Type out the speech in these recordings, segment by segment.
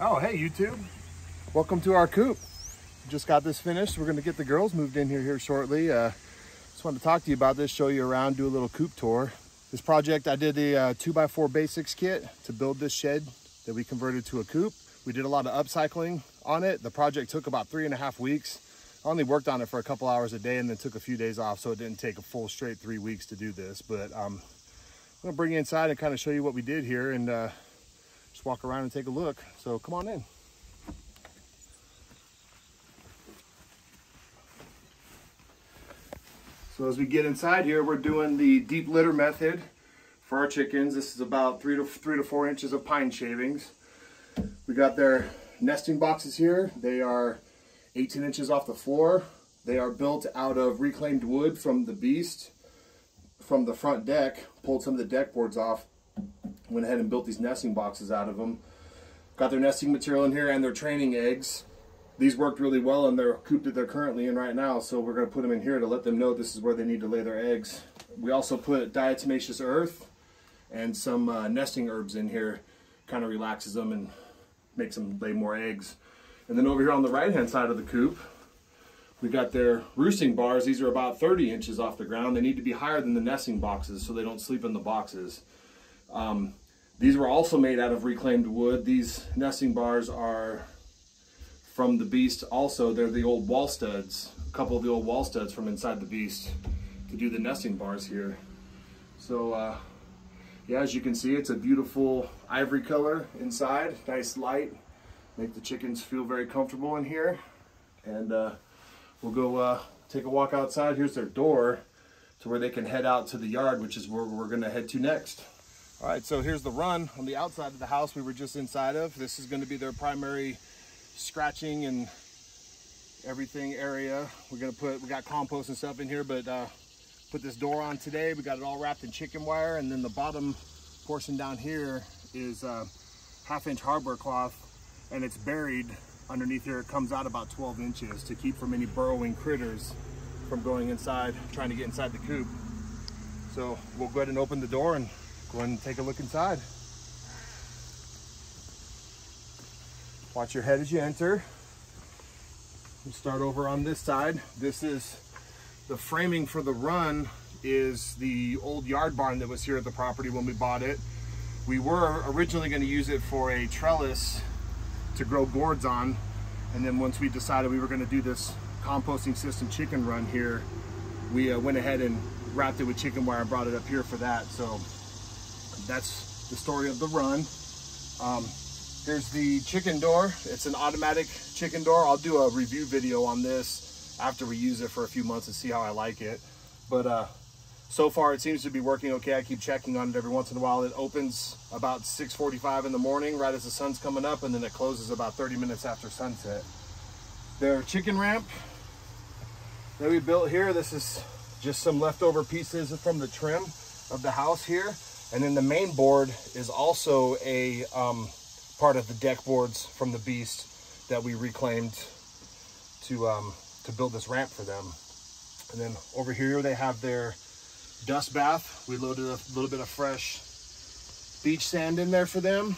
Oh, hey YouTube. Welcome to our coop. Just got this finished. We're gonna get the girls moved in here here shortly. Uh, just wanted to talk to you about this, show you around, do a little coop tour. This project, I did the uh, 2x4 basics kit to build this shed that we converted to a coop. We did a lot of upcycling on it. The project took about three and a half weeks. I only worked on it for a couple hours a day and then took a few days off, so it didn't take a full straight three weeks to do this. But um, I'm gonna bring you inside and kind of show you what we did here and uh, just walk around and take a look. So come on in. So as we get inside here, we're doing the deep litter method for our chickens. This is about three to three to four inches of pine shavings. We got their nesting boxes here. They are 18 inches off the floor. They are built out of reclaimed wood from the beast from the front deck, pulled some of the deck boards off, went ahead and built these nesting boxes out of them. Got their nesting material in here and their training eggs. These worked really well in their coop that they're currently in right now, so we're going to put them in here to let them know this is where they need to lay their eggs. We also put diatomaceous earth and some uh, nesting herbs in here, kind of relaxes them and makes them lay more eggs. And then over here on the right hand side of the coop, we've got their roosting bars. These are about 30 inches off the ground. They need to be higher than the nesting boxes so they don't sleep in the boxes. Um, these were also made out of reclaimed wood. These nesting bars are from the Beast also. They're the old wall studs, a couple of the old wall studs from inside the Beast to do the nesting bars here. So uh, yeah, as you can see, it's a beautiful ivory color inside, nice light. Make the chickens feel very comfortable in here. And uh, we'll go uh, take a walk outside. Here's their door to where they can head out to the yard, which is where we're gonna head to next. All right, so here's the run on the outside of the house we were just inside of. This is gonna be their primary scratching and everything area. We're gonna put, we got compost and stuff in here, but uh, put this door on today. We got it all wrapped in chicken wire and then the bottom portion down here is uh, half inch hardware cloth and it's buried underneath here. It comes out about 12 inches to keep from any burrowing critters from going inside, trying to get inside the coop. So we'll go ahead and open the door and go ahead and take a look inside. Watch your head as you enter. We'll start over on this side. This is the framing for the run is the old yard barn that was here at the property when we bought it. We were originally going to use it for a trellis to grow gourds on. And then once we decided we were going to do this composting system chicken run here, we uh, went ahead and wrapped it with chicken wire and brought it up here for that. So that's the story of the run. Um, Here's the chicken door. It's an automatic chicken door. I'll do a review video on this after we use it for a few months and see how I like it. But uh, so far it seems to be working okay. I keep checking on it every once in a while. It opens about 6.45 in the morning, right as the sun's coming up, and then it closes about 30 minutes after sunset. Their chicken ramp that we built here, this is just some leftover pieces from the trim of the house here. And then the main board is also a um, part of the deck boards from the Beast that we reclaimed to, um, to build this ramp for them. And then over here they have their dust bath. We loaded a little bit of fresh beach sand in there for them.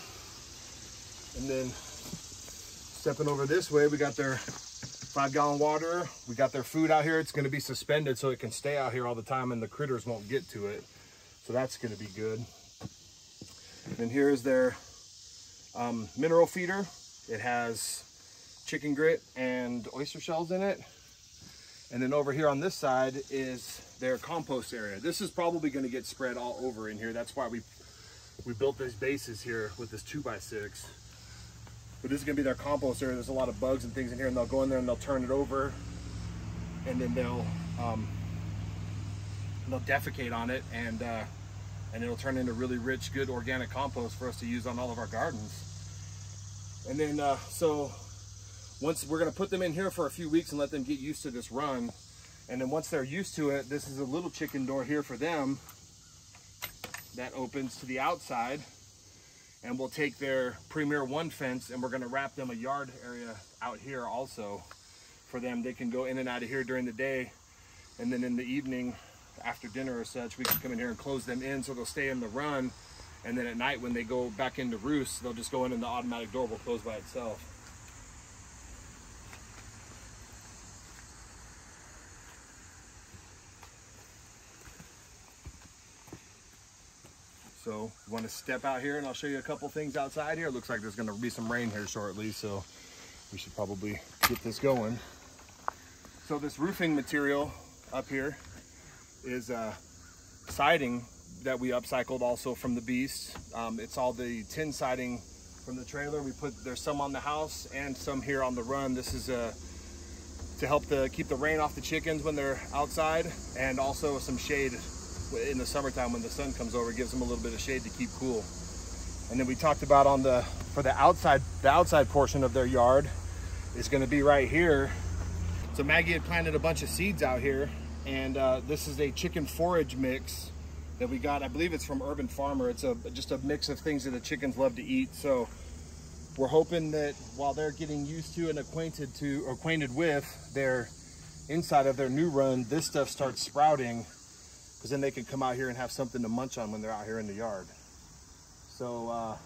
And then stepping over this way, we got their five gallon water. We got their food out here. It's gonna be suspended so it can stay out here all the time and the critters won't get to it. So that's gonna be good. And here is their um, mineral feeder. It has chicken grit and oyster shells in it. And then over here on this side is their compost area. This is probably gonna get spread all over in here. That's why we we built these bases here with this two by six. But this is gonna be their compost area. There's a lot of bugs and things in here and they'll go in there and they'll turn it over and then they'll um, they'll defecate on it and uh, and it'll turn into really rich, good organic compost for us to use on all of our gardens. And then, uh, so once we're gonna put them in here for a few weeks and let them get used to this run. And then once they're used to it, this is a little chicken door here for them that opens to the outside. And we'll take their Premier One fence and we're gonna wrap them a yard area out here also for them. They can go in and out of here during the day. And then in the evening, after dinner or such, we can come in here and close them in so they'll stay in the run And then at night when they go back into roost, they'll just go in and the automatic door will close by itself. So you want to step out here and I'll show you a couple things outside here. It looks like there's going to be some rain here shortly, so we should probably get this going. So this roofing material up here is uh, siding that we upcycled also from the Beast. Um, it's all the tin siding from the trailer. We put, there's some on the house and some here on the run. This is uh, to help the, keep the rain off the chickens when they're outside and also some shade in the summertime when the sun comes over, gives them a little bit of shade to keep cool. And then we talked about on the, for the outside, the outside portion of their yard is gonna be right here. So Maggie had planted a bunch of seeds out here and uh, this is a chicken forage mix that we got. I believe it's from Urban Farmer. It's a just a mix of things that the chickens love to eat. So we're hoping that while they're getting used to and acquainted to, acquainted with their inside of their new run, this stuff starts sprouting because then they can come out here and have something to munch on when they're out here in the yard. So uh,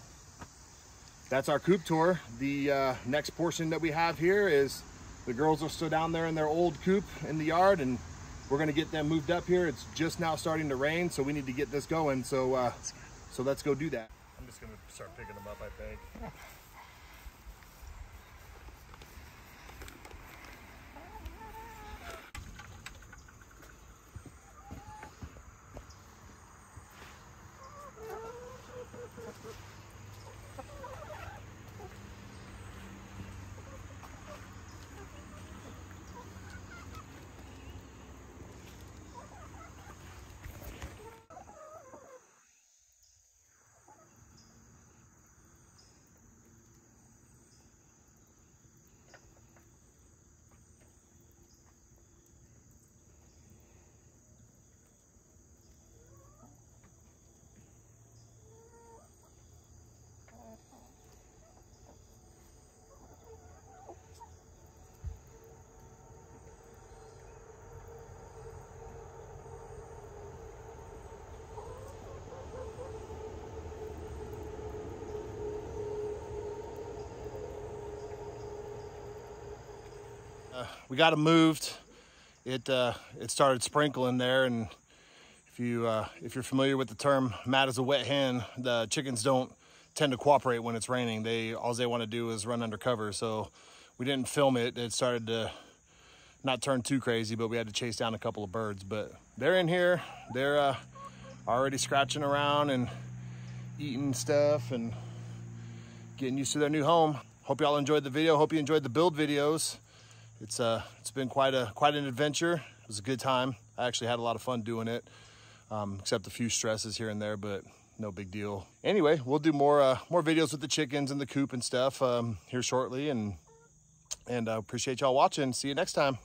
that's our coop tour. The uh, next portion that we have here is the girls are still down there in their old coop in the yard and we're gonna get them moved up here. It's just now starting to rain, so we need to get this going. So, uh, so let's go do that. I'm just gonna start picking them up, I think. Uh, we got them moved. It uh, it started sprinkling there, and if you uh, if you're familiar with the term "mad as a wet hen," the chickens don't tend to cooperate when it's raining. They all they want to do is run under cover. So we didn't film it. It started to not turn too crazy, but we had to chase down a couple of birds. But they're in here. They're uh, already scratching around and eating stuff and getting used to their new home. Hope y'all enjoyed the video. Hope you enjoyed the build videos it's uh it's been quite a quite an adventure. It was a good time. I actually had a lot of fun doing it um, except a few stresses here and there but no big deal. Anyway we'll do more uh, more videos with the chickens and the coop and stuff um, here shortly and and uh, appreciate y'all watching. See you next time